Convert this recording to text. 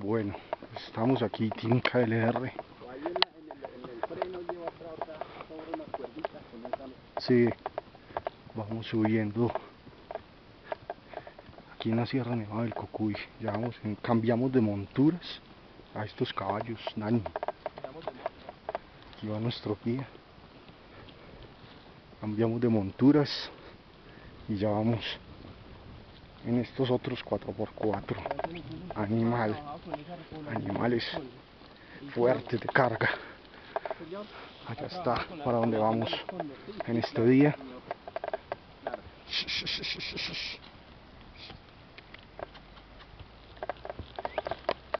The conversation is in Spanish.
Bueno, estamos aquí, Tinca LR. Sí, vamos subiendo. Aquí en la Sierra Nevada del Cocuy, ya vamos en- cambiamos de monturas a estos caballos, Nani. Aquí va nuestro guía. Cambiamos de monturas y ya vamos en estos otros 4x4. Animal, animales fuertes de carga. Allá está para donde vamos en este día.